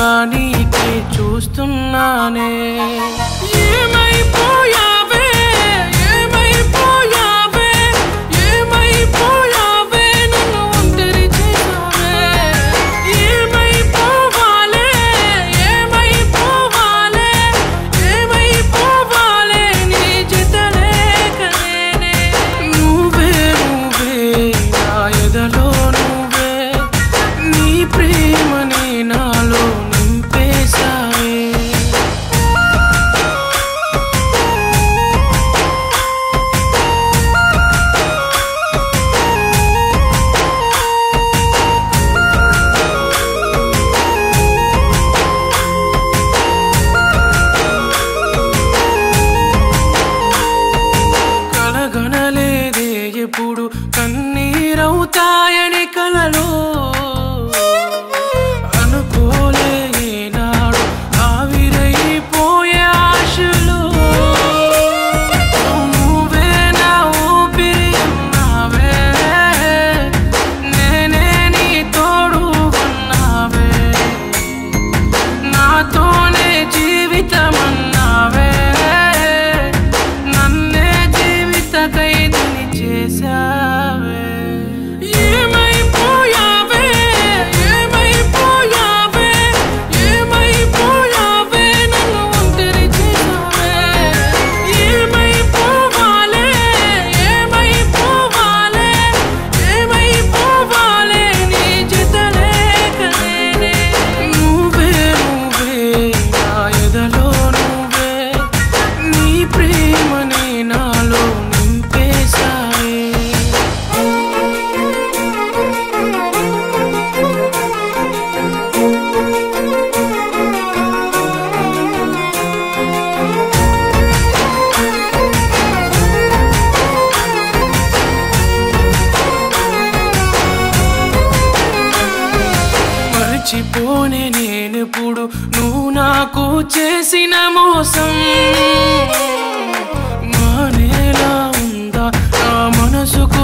ముఖానికి చూస్తున్నానే. Yes, మర్చిపోనే నేనిప్పుడు నువ్వు నాకు చేసిన మోసం. మానేలా ఉందా? నా మనసుకు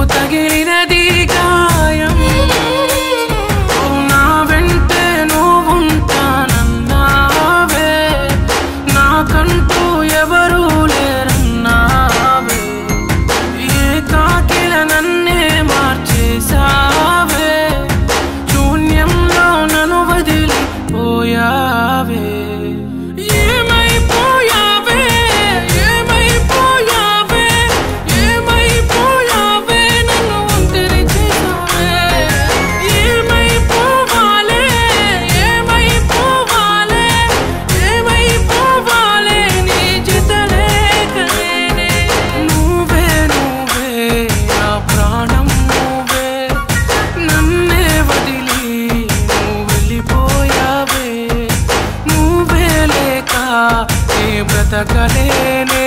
ಕದ ಕಲೇನೆ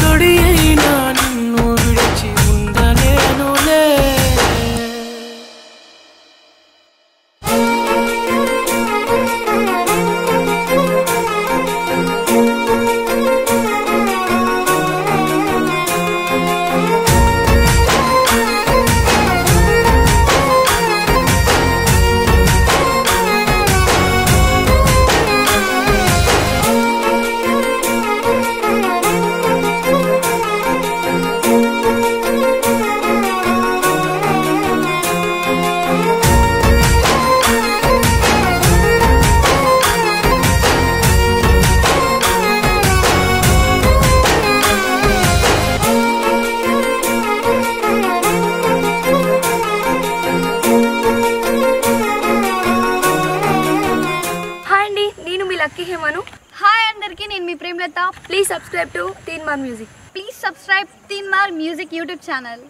ಗಡಿಯೈನಾನಿ मेहता प्लीज़ सब्सक्राइब टू तीन बार म्यूज़िक प्लीज़ सब्सक्राइब तीन बार म्यूज़िक यूट्यूब चैनल